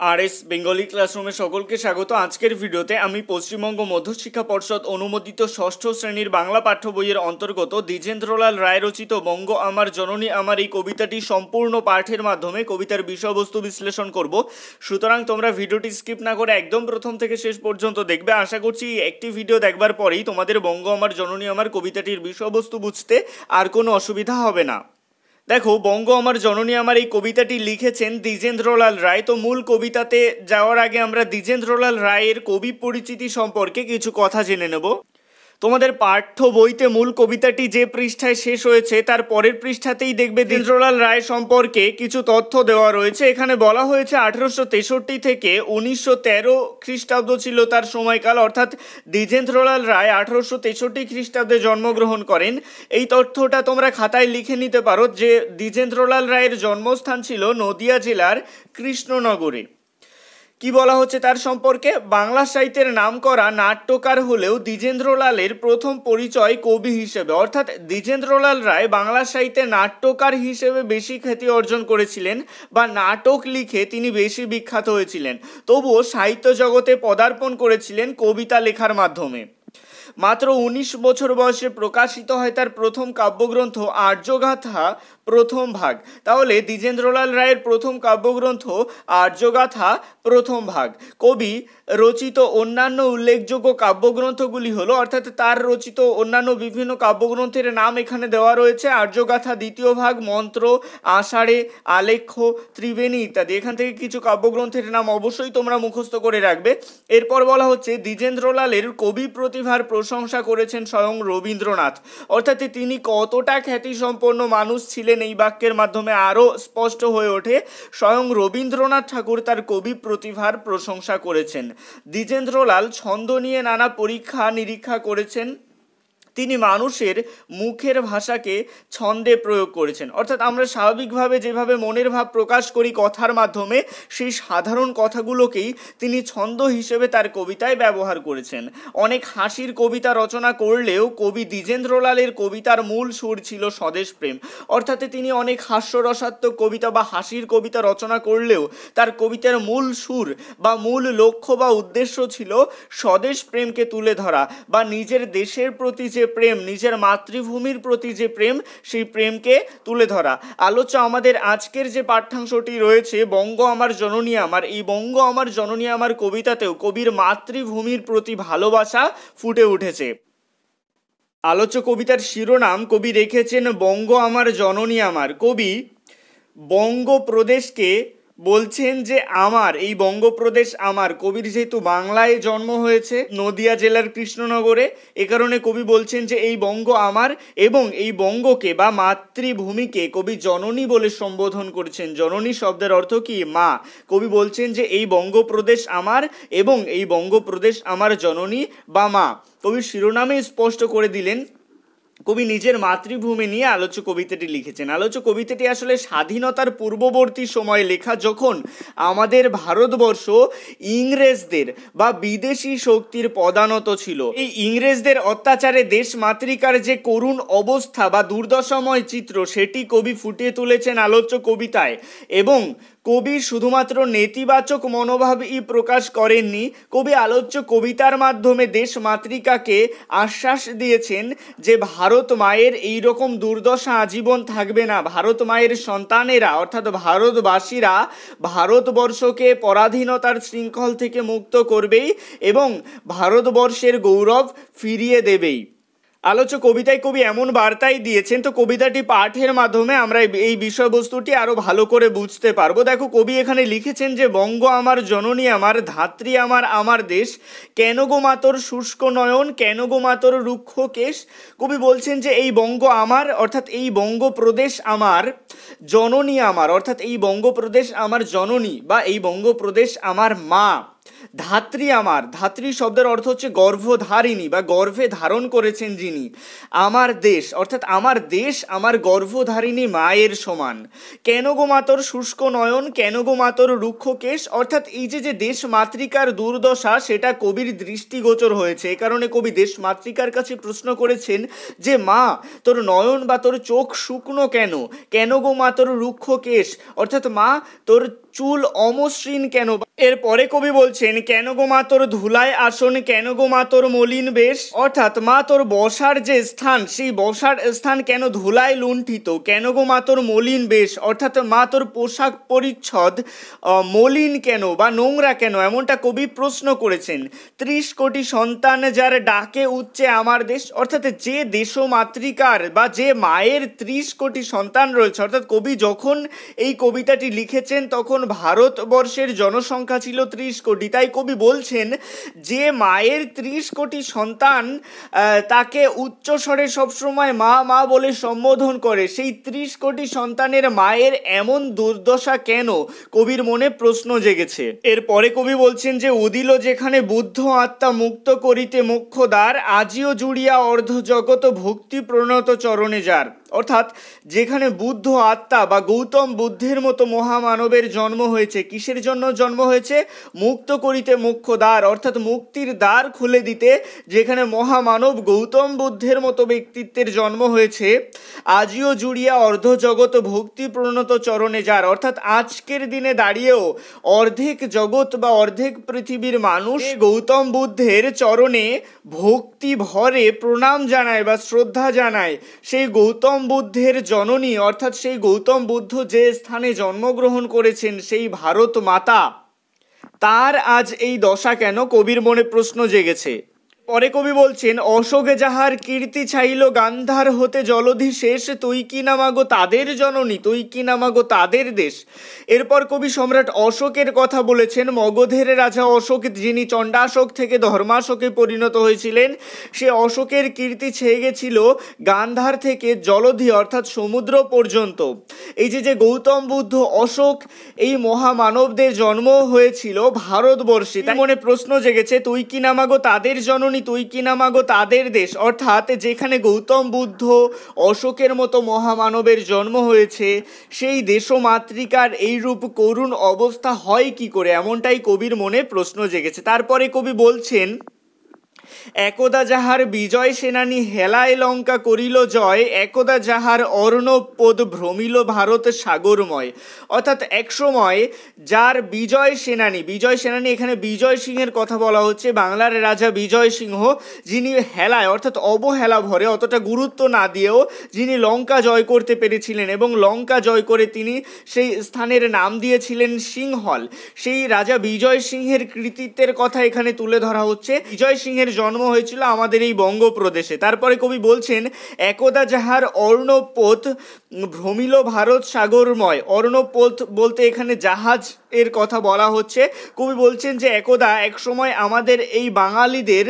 আর S Bengali ক্লাসরুমে সকলকে স্বাগত। আজকের ভিডিওতে আমি পশ্চিমবঙ্গ মধ্যশিক্ষা পর্ষদ অনুমোদিত ষষ্ঠ শ্রেণির বাংলা পাঠ্য বইয়ের অন্তর্গত দ্বিজেন্দ্রলাল রায় রচিত বঙ্গ আমার জননী আমার এই কবিতাটি সম্পূর্ণ পাঠের মাধ্যমে কবিতার বিষয়বস্তু বিশ্লেষণ করব। সুতরাং তোমরা ভিডিওটি স্কিপ না করে একদম প্রথম থেকে শেষ পর্যন্ত দেখবে। আশা করছি একটি ভিডিও দেখবার পরেই তোমাদের বঙ্গ আমার জননী আমার কবিতাটির বিষয়বস্তু বুঝতে আর কোনো অসুবিধা হবে না। দেখো, বঙ্গ আমার জননী আমার এই কবিতাটি লিখেছেন দ্বিজেন্দ্রলাল রায়। তো মূল কবিতাতে যাওয়ার আগে আমরা দ্বিজেন্দ্রলাল রায়ের কবি পরিচিতি সম্পর্কে কিছু কথা জেনে নেব। তোমাদের পাঠ্য বইতে মূল কবিতাটি যে পৃষ্ঠায় শেষ হয়েছে তার পরের পৃষ্ঠাতেই দেখবে দ্বিজেন্দ্রলাল রায় সম্পর্কে কিছু তথ্য দেওয়া রয়েছে। এখানে বলা হয়েছে আঠেরোশো তেষট্টি থেকে উনিশশো তেরো খ্রিস্টাব্দ ছিল তার সময়কাল। অর্থাৎ দ্বিজেন্দ্রলাল রায় আঠেরোশো তেষট্টি খ্রিস্টাব্দে জন্মগ্রহণ করেন। এই তথ্যটা তোমরা খাতায় লিখে নিতে পারো যে দ্বিজেন্দ্রলাল রায়ের জন্মস্থান ছিল নদিয়া জেলার কৃষ্ণনগরে। কি বলা হচ্ছে তার সম্পর্কে? বাংলা সাহিত্যের নাম করা নাট্যকার হলেও দ্বিজেন্দ্রলালের প্রথম পরিচয় কবি হিসেবে। অর্থাৎ দ্বিজেন্দ্রলাল রায় বাংলা সাহিত্যে নাট্যকার হিসেবে বেশি খ্যাতি অর্জন করেছিলেন বা নাটক লিখে তিনি বেশি বিখ্যাত হয়েছিলেন। তবুও সাহিত্য জগতে পদার্পণ করেছিলেন কবিতা লেখার মাধ্যমে। মাত্র উনিশ বছর বয়সে প্রকাশিত হয় তার প্রথম কাব্যগ্রন্থ আর্যগাথা প্রথম ভাগ। তাহলে দ্বিজেন্দ্রলাল রায়ের প্রথম কাব্যগ্রন্থ আর্যগাথা প্রথম ভাগ। কবি রচিত অন্যান্য উল্লেখযোগ্য কাব্যগ্রন্থগুলি হলো, অর্থাৎ তার রচিত অন্যান্য বিভিন্ন কাব্যগ্রন্থের নাম এখানে দেওয়া রয়েছে, আর্যগাথা দ্বিতীয় ভাগ, মন্ত্র, আষাঢ়ে, আলেখ্য, ত্রিবেণী ইত্যাদি। এখান থেকে কিছু কাব্যগ্রন্থের নাম অবশ্যই তোমরা মুখস্থ করে রাখবে। এরপর বলা হচ্ছে, দ্বিজেন্দ্রলালের কবি প্রতিভার প্রশংসা করেছেন স্বয়ং রবীন্দ্রনাথ। অর্থাৎ তিনি কতটা খ্যাতিসম্পন্ন মানুষ ছিলেন এই বাক্যের মাধ্যমে আরও স্পষ্ট হয়ে ওঠে, স্বয়ং রবীন্দ্রনাথ ঠাকুর তার কবি প্রতিভার প্রশংসা করেছেন। দ্বিজেন্দ্রলাল ছন্দ নিয়ে নানা পরীক্ষা নিরীক্ষা করেছেন। তিনি মানুষের মুখের ভাষাকে ছন্দে প্রয়োগ করেছেন। অর্থাৎ আমরা স্বাভাবিকভাবে যেভাবে মনের ভাব প্রকাশ করি কথার মাধ্যমে, সেই সাধারণ কথাগুলোকেই তিনি ছন্দ হিসেবে তার কবিতায় ব্যবহার করেছেন। অনেক হাসির কবিতা রচনা করলেও কবি দ্বিজেন্দ্রলালের কবিতার মূল সুর ছিল স্বদেশ প্রেম। অর্থাৎ তিনি অনেক হাস্যরসাত্মক কবিতা বা হাসির কবিতা রচনা করলেও তার কবিতার মূল সুর বা মূল লক্ষ্য বা উদ্দেশ্য ছিল স্বদেশ প্রেমকে তুলে ধরা বা নিজের দেশের প্রতি যে প্রেম, নিজের মাতৃভূমির প্রতি যে প্রেম, সেই প্রেমকে তুলে ধরা। আলোচ্য, আমাদের আজকের যে পাঠ্যাংশটি রয়েছে, বঙ্গ আমার জননী আমার, এই বঙ্গ আমার জননী আমার কবিতাতেও কবির মাতৃভূমির প্রতি ভালোবাসা ফুটে উঠেছে। আলোচ্য কবিতার শিরোনাম, কবি রেখেছেন বঙ্গ আমার জননী আমার। কবি বঙ্গ প্রদেশকে বলছেন যে আমার, এই বঙ্গপ্রদেশ আমার। কবির যেহেতু বাংলায় জন্ম হয়েছে নদিয়া জেলার কৃষ্ণনগরে, এ কারণে কবি বলছেন যে এই বঙ্গ আমার এবং এই বঙ্গকে বা মাতৃভূমিকে কবি জননী বলে সম্বোধন করছেন। জননী শব্দের অর্থ কি? মা। কবি বলছেন যে এই বঙ্গপ্রদেশ আমার এবং এই বঙ্গপ্রদেশ আমার জননী বা মা। কবি শিরোনামে স্পষ্ট করে দিলেন কবি নিজের মাতৃভূমি নিয়ে আলোচ্য কবিতাটি লিখেছেন। আলোচ্য কবিতাটি আসলে স্বাধীনতার পূর্ববর্তী সময়ে লেখা যখন আমাদের ভারতবর্ষ ইংরেজদের বা বিদেশি শক্তির পদানত ছিল। এই ইংরেজদের অত্যাচারে দেশ মাতৃকার যে করুণ অবস্থা বা দুর্দশাময় চিত্র, সেটি কবি ফুটিয়ে তুলেছেন আলোচ্য কবিতায়। এবং কবি শুধুমাত্র নেতিবাচক মনোভাবই প্রকাশ করেননি, কবি আলোচ্য কবিতার মাধ্যমে দেশ মাতৃকাকে আশ্বাস দিয়েছেন যে ভারত মায়ের এই রকম দুর্দশা আজীবন থাকবে না। ভারত মায়ের সন্তানেরা, অর্থাৎ ভারতবাসীরা ভারতবর্ষকে পরাধীনতার শৃঙ্খল থেকে মুক্ত করবেই এবং ভারতবর্ষের গৌরব ফিরিয়ে দেবেই। আলোচ্য কবিতায় কবি এমন বার্তাই দিয়েছেন, তো কবিতাটি পাঠের মাধ্যমে আমরা এই বিষয়বস্তুটি আরও ভালো করে বুঝতে পারব। দেখো, কবি এখানে লিখেছেন যে, বঙ্গ আমার জননী, আমার ধাত্রী, আমার আমার দেশ, কেন গো মাতর শুষ্ক নয়ন, কেন গো মাতর রুক্ষ কেশ? কবি বলছেন যে, এই বঙ্গ আমার, অর্থাৎ এই বঙ্গপ্রদেশ আমার জননী আমার, অর্থাৎ এই বঙ্গপ্রদেশ আমার জননী বা এই বঙ্গপ্রদেশ আমার মা। ধাত্রী আমার। ধাত্রী শব্দের অর্থ হচ্ছে গর্ভধারিণী বা গর্ভে ধারণ করেছেন যিনি। আমার দেশ, অর্থাৎ আমার দেশ আমার গর্ভধারিণী মায়ের সমান। কেন গো মাতর শুষ্ক নয়ন? কেন গো মাতর রুক্ষ কেশ অর্থাৎ এই যে যে দেশ মাতৃকার দুর্দশা, সেটা কবির দৃষ্টিগোচর হয়েছে। এ কারণে কবি দেশ মাতৃকার কাছে প্রশ্ন করেছেন যে, মা, তোর নয়ন বা তোর চোখ শুকনো কেন? কেন গো মা তোর রুক্ষ কেশ অর্থাৎ মা, তোর চুল অমসৃণ কেন? এরপরে কবি বলছেন, কেন গো মা তোর ধুলায় আসন? কেন গো মা তোর মলিন বেশ? অর্থাৎ মা তোর বসার যে স্থান, সেই বসার স্থান কেন ধুলায় লুণ্ঠিত? কেন গো মা তোর মলিন বেশ? অর্থাৎ মা তোর পোশাক পরিচ্ছদ মলিন কেন বা নোংরা কেন? এমনটা কবি প্রশ্ন করেছেন। ত্রিশ কোটি সন্তান যার ডাকে উচ্চে আমার দেশ, অর্থাৎ যে দেশমাতৃকার বা যে মায়ের ত্রিশ কোটি সন্তান রয়েছে, অর্থাৎ কবি যখন এই কবিতাটি লিখেছেন, তখন ভারতবর্ষের জনসংখ্যা ছিল ত্রিশ কোটি। তাই কবি বলছেন যে মায়ের ত্রিশ কোটি সন্তান তাকে উচ্চস্বরে সবসময় মা মা বলে সম্বোধন করে। সেই ত্রিশ কোটি সন্তানের মায়ের এমন দুর্দশা কেন? কবির মনে প্রশ্ন জেগেছে। এরপরে কবি বলছেন যে, উদিল যেখানে বুদ্ধ আত্মা মুক্ত করিতে মোক্ষদ্বার আজিও জুড়িয়া অর্ধ জগত ভক্তি প্রণত চরণে যার। অর্থাৎ যেখানে বুদ্ধ আত্মা বা গৌতম বুদ্ধের মতো মহামানবের জন্ম হয়েছে, কিসের জন্য জন্ম হয়েছে? মুক্ত করিতে মুখ্য দ্বার, অর্থাৎ মুক্তির দ্বার খুলে দিতে যেখানে মহামানব গৌতম বুদ্ধের মতো ব্যক্তিত্বের জন্ম হয়েছে, আজিও জুড়িয়া অর্ধ জগৎ ভক্তি প্রণত চরণে যার। অর্থাৎ আজকের দিনে দাঁড়িয়েও অর্ধেক জগৎ বা অর্ধেক পৃথিবীর মানুষ গৌতম বুদ্ধের চরণে ভক্তি ভরে প্রণাম জানায় বা শ্রদ্ধা জানায় সেই গৌতম বুদ্ধের জননী, অর্থাৎ সেই গৌতম বুদ্ধ যে স্থানে জন্মগ্রহণ করেছেন, সেই ভারত মাতা, তার আজ এই দশা কেন? কবির মনে প্রশ্ন জেগেছে। পরে কবি বলছেন, অশোকে যাহার কীর্তি ছাইল গান্ধার হতে জলধি শেষ, তুই কি নামাগো তাদের জননী, তুই কি নামাগো তাদের দেশ? এরপর কবি সম্রাট অশোকের কথা বলেছেন, মগধের রাজা অশোক, যিনি চণ্ডাশোক থেকে ধর্মাশোকে পরিণত হয়েছিলেন, সে অশোকের কীর্তি ছেয়ে গেছিল গান্ধার থেকে জলধি, অর্থাৎ সমুদ্র পর্যন্ত। এই যে যে গৌতম বুদ্ধ অশোক, এই মহামানবদের জন্ম হয়েছিল ভারতবর্ষে। তাই মনে প্রশ্ন জেগেছে, তুই কি নামাগো তাদের জননী? তুই কি নামাগো তাদের দেশ। অর্থাৎ যেখানে গৌতম বুদ্ধ অশোকের মতো মহামানবের জন্ম হয়েছে, সেই দেশমাতৃকার এইরূপ করুণ অবস্থা হয় কি করে? এমনটাই কবির মনে প্রশ্ন জেগেছে। তারপরে কবি বলছেন একদা যাহার বিজয় সেনানী হেলায় লঙ্কা করিল জয়, একদা যাহার অর্ণপদ ভ্রমিল ভারত সাগরময়। অর্থাৎ একসময় যার বিজয় সেনানী বিজয় সেনানী এখানে বিজয় সিংহের কথা বলা হচ্ছে, বাংলার রাজা বিজয় সিংহ, যিনি হেলায়, অর্থাৎ অবহেলা ভরে অতটা গুরুত্ব না দিয়েও যিনি লঙ্কা জয় করতে পেরেছিলেন এবং লঙ্কা জয় করে তিনি সেই স্থানের নাম দিয়েছিলেন সিংহল। সেই রাজা বিজয় সিংহের কৃতিত্বের কথা এখানে তুলে ধরা হচ্ছে। বিজয় সিংহের জন্ম হয়েছিল আমাদের এই বঙ্গপ্রদেশে। তারপরে কবি বলছেন, একদা যাহার অর্ণপথ ভ্রমিল ভারত সাগরময়। অর্ণপথ বলতে এখানে জাহাজ এর কথা বলা হচ্ছে। কবি বলছেন যে, একদা এক সময় আমাদের এই বাঙালিদের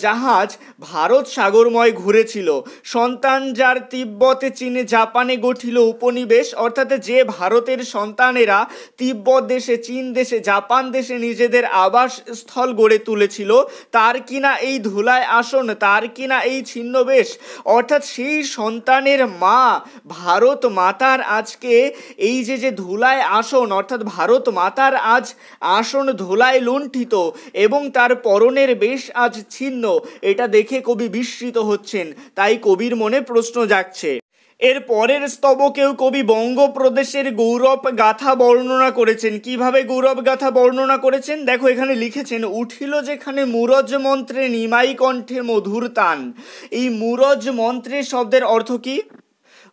জাহাজ ভারত সাগরময় ঘুরেছিল। সন্তান যার তিব্বতে চীনে জাপানে গঠিল উপনিবেশ, অর্থাৎ যে ভারতের সন্তানেরা তিব্বত দেশে, চীন দেশে, জাপান দেশে নিজেদের আবাস স্থল গড়ে তুলেছিল, তার কিনা এই ধুলায় আসন, তার কিনা এই ছিন্নবেশ? অর্থাৎ সেই সন্তানের মা, ভারত মাতার আজকে এই যে যে ধুলায় আসন, অর্থাৎ ভারত মাতার আজ আসন ধোলায় লুণ্ঠিত এবং তার পরনের বেশ আজ ছিন্ন। এটা দেখে কবি বিস্মিত হচ্ছেন। তাই কবির মনে প্রশ্ন জাগছে। এর পরের স্তবকেও কবি বঙ্গপ্রদেশের গৌরব গাথা বর্ণনা করেছেন। কীভাবে গৌরব গাথা বর্ণনা করেছেন? দেখো, এখানে লিখেছেন, উঠিল যেখানে মুরজ মন্ত্রে নিমাই কণ্ঠে মধুর তান। এই মুরজ মন্ত্রের শব্দের অর্থ কি?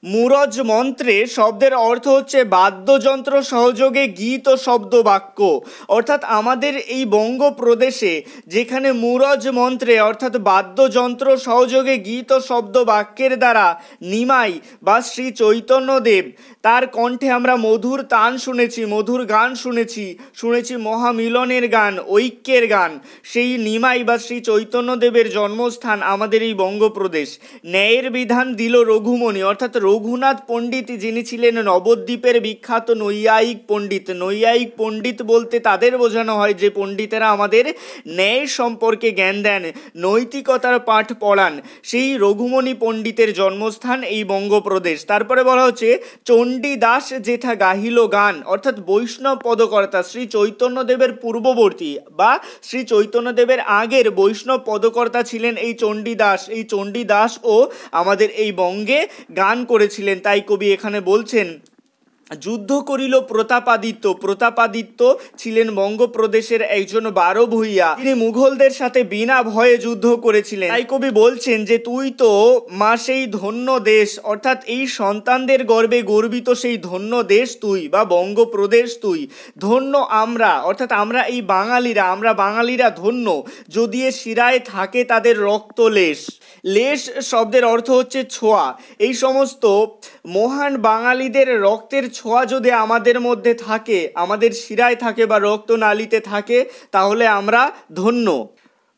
মুরজ মন্ত্রে শব্দের অর্থ হচ্ছে বাদ্যযন্ত্র সহযোগে গীত ও শব্দ বাক্য। অর্থাৎ আমাদের এই বঙ্গপ্রদেশে যেখানে মুরজ মন্ত্রে অর্থাৎ বাদ্যযন্ত্র সহযোগে গীত ও শব্দ বাক্যের দ্বারা নিমাই বা শ্রী চৈতন্যদেব, তার কণ্ঠে আমরা মধুর তান শুনেছি, মধুর গান শুনেছি শুনেছি মহামিলনের গান, ঐক্যের গান। সেই নিমাই বা শ্রী চৈতন্যদেবের জন্মস্থান আমাদের এই বঙ্গপ্রদেশ। ন্যায়ের বিধান দিল রঘুমণি, অর্থাৎ রঘুনাথ পণ্ডিত যিনি ছিলেন নবদ্বীপের বিখ্যাত নৈয়ায়িক পণ্ডিত। নৈয়ায়িক পণ্ডিত বলতে তাদের বোঝানো হয় যে পণ্ডিতেরা আমাদের ন্যায় সম্পর্কে জ্ঞান দেন, নৈতিকতার পাঠ পড়ান। সেই রঘুমণি পণ্ডিতের জন্মস্থান এই বঙ্গপ্রদেশ। তারপরে বলা হচ্ছে চণ্ডী দাস যেথা গাহিল গান, অর্থাৎ বৈষ্ণব পদকর্তা শ্রী চৈতন্যদেবের পূর্ববর্তী বা শ্রী চৈতন্যদেবের আগের বৈষ্ণব পদকর্তা ছিলেন এই চণ্ডী দাস এই চণ্ডী দাস ও আমাদের এই বঙ্গে গান করেছিলেন, তাই কবি এখানে বলছেন, যুদ্ধ করিল প্রতাপাদিত্য প্রতাপাদিত্য ছিলেন বঙ্গপ্রদেশের একজন বারো ভূইয়া। তিনি মুঘলদের সাথে বিনা ভয়ে যুদ্ধ করেছিলেন। তাই কবি বলছেন যে, তুই তো মা সেই ধন্য দেশ, অর্থাৎ এই সন্তানদের গর্বে গর্বিত সেই ধন্য দেশ তুই বা বঙ্গপ্রদেশ তুই। ধন্য আমরা, অর্থাৎ আমরা এই বাঙালিরা, আমরা বাঙালিরা ধন্য। যদি এ শিরায় থাকে তাদের রক্ত লেশ শব্দের অর্থ হচ্ছে ছোঁয়া। এই সমস্ত মহান বাঙালিদের রক্তের ছোঁয়া যদি আমাদের মধ্যে থাকে, আমাদের শিরায় থাকে বা রক্তনালীতে থাকে, তাহলে আমরা ধন্য।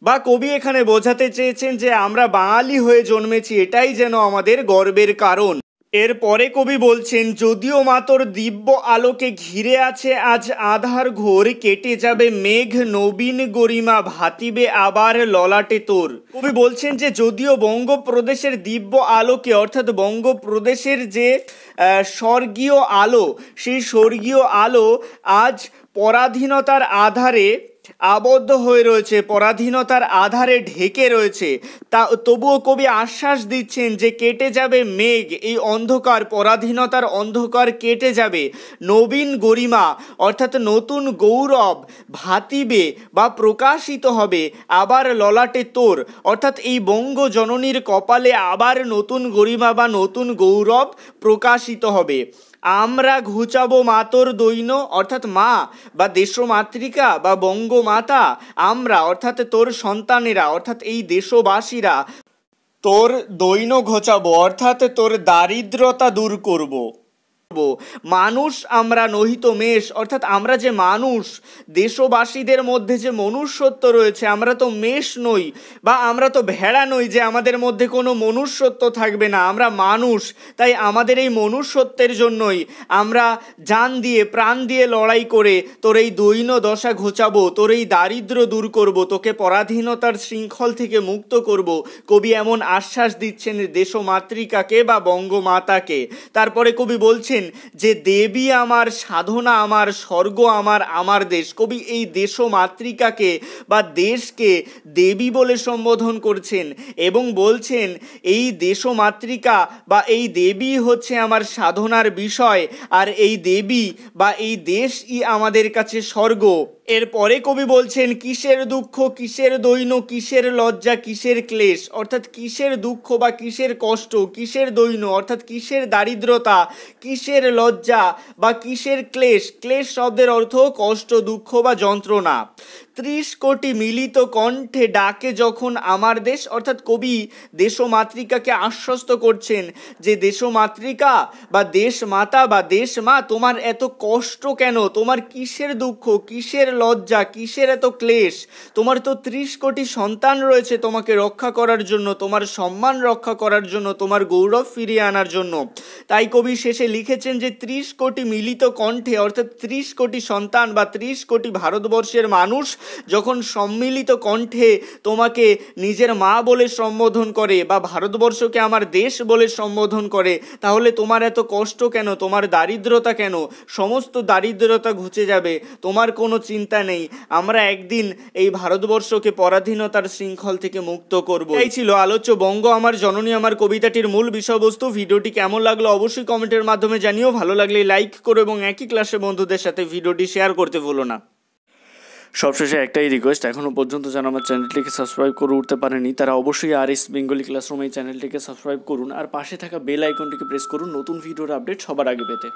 বা কবি এখানে বোঝাতে চেয়েছেন যে আমরা বাঙালি হয়ে জন্মেছি, এটাই যেন আমাদের গর্বের কারণ। এরপরে কবি বলছেন, যদিও মাতর দিব্য আলোকে ঘিরে আছে, আজ আধার ঘোর কেটে যাবে মেঘ, নবীন গরিমা ভাতিবে আবার ললাটে তোর। কবি বলছেন যে, যদিও বঙ্গপ্রদেশের দিব্য আলোকে, অর্থাৎ বঙ্গপ্রদেশের যে স্বর্গীয় আলো, সেই স্বর্গীয় আলো আজ পরাধীনতার আধারে আবদ্ধ হয়ে রয়েছে, পরাধীনতার আধারে ঢেকে রয়েছে। তা তবুও কবি আশ্বাস দিচ্ছেন যে কেটে যাবে মেঘ, এই অন্ধকার, পরাধীনতার অন্ধকার কেটে যাবে। নবীন গরিমা, অর্থাৎ নতুন গৌরব, ভাতিবে বা প্রকাশিত হবে, আবার ললাটে তোর। অর্থাৎ এই বঙ্গ জননীর কপালে আবার নতুন গরিমা বা নতুন গৌরব প্রকাশিত হবে। আমরা ঘুচাবো মাতর দৈন, অর্থাৎ মা, বা দেশমাতৃকা, বা বঙ্গমাতা, আমরা, অর্থাৎ তোর সন্তানেরা, অর্থাৎ এই দেশবাসীরা, তোর দৈন ঘোচাবো, অর্থাৎ তোর দারিদ্রতা দূর করব। মানুষ আমরা নহিত মেষ, অর্থাৎ আমরা যে মানুষ, দেশবাসীদের মধ্যে যে মনুষ্যত্ব রয়েছে, আমরা তো মেষ নই, বা আমরা তো ভেড়া নই যে আমাদের মধ্যে কোনো মনুষ্যত্ব থাকবে না। আমরা মানুষ, তাই আমাদের এই মনুষ্যত্বের জন্যই আমরা যান দিয়ে, প্রাণ দিয়ে লড়াই করে তোর এই দৈন দশা ঘোচাবো, তোর এই দারিদ্র দূর করব, তোকে পরাধীনতার শৃঙ্খল থেকে মুক্ত করব। কবি এমন আশ্বাস দিচ্ছেন দেশমাতৃকাকে বা বঙ্গমাতাকে। তারপরে কবি বলছেন যে, দেবী আমার, সাধনা আমার, স্বর্গ আমার আমার দেশ। কবি এই দেশ মাতৃকাকে বা দেশকে দেবী বলে সম্বোধন করছেন এবং বলছেন, এই দেশ মাতৃকা বা এই দেবী হচ্ছে আমার সাধনার বিষয়, আর এই দেবী বা এই দেশই আমাদের কাছে স্বর্গ। এরপরে কবি বলছেন, কিসের দুঃখ, কিসের দৈন্য, কিসের লজ্জা, কিসের ক্লেশ? অর্থাৎ কিসের দুঃখ বা কিসের কষ্ট, কিসের দৈন্য? অর্থাৎ কিসের দারিদ্রতা, কিসের লজ্জা বা কিসের ক্লেশ? ক্লেশ শব্দের অর্থ কষ্ট, দুঃখ বা যন্ত্রণা। ত্রিশ কোটি মিলিত কণ্ঠে ডাকে যখন আমার দেশ, অর্থাৎ কবি দেশমাতৃকাকে আশ্বস্ত করছেন যে, দেশমাতৃকা বা দেশ মাতা বা দেশ মা তোমার এত কষ্ট কেন? তোমার কিসের দুঃখ, কিসের লজ্জা, কিসের এত ক্লেশ? তোমার তো ত্রিশ কোটি সন্তান রয়েছে তোমাকে রক্ষা করার জন্য, তোমার সম্মান রক্ষা করার জন্য, তোমার গৌরব ফিরিয়ে আনার জন্য। তাই কবি শেষে লিখেছেন যে, ত্রিশ কোটি মিলিত কণ্ঠে, অর্থাৎ ত্রিশ কোটি সন্তান বা ত্রিশ কোটি ভারতবর্ষের মানুষ যখন সম্মিলিত কণ্ঠে তোমাকে নিজের মা বলে সম্বোধন করে বা ভারতবর্ষকে আমার দেশ বলে সম্বোধন করে, তাহলে তোমার এত কষ্ট কেন? তোমার দারিদ্রতা কেন? সমস্ত দারিদ্রতা ঘুচে যাবে। তোমার কোনো চিন্তা নেই। আমরা একদিন এই ভারতবর্ষকে পরাধীনতার শৃঙ্খল থেকে মুক্ত করব। এই ছিল আলোচ্য বঙ্গ। আমার জননী, আমার কবিতাটির মূল বিষয়বস্তু। ভিডিওটি কেমন লাগল অবশ্যই কমেন্টের মাধ্যমে জানিও। ভালো লাগলে লাইক করো এবং একই ক্লাসে বন্ধুদের সাথে ভিডিওটি শেয়ার করতে ভুলো না। সবশেষে একটাই রিকোয়েস্ট এখনও পর্যন্ত যেন আমার চ্যানেলটিকে সাবস্ক্রাইব করে উঠতে পারেনি, তারা অবশ্যই আর এস বেঙ্গলি ক্লাসরুম এই চ্যানেলটিকে সাবস্ক্রাইব করুন। আর পাশে থাকা বেল আইকনটিকে প্রেস করুন। নতুন ভিডিওর আপডেট সবার আগে পেতে।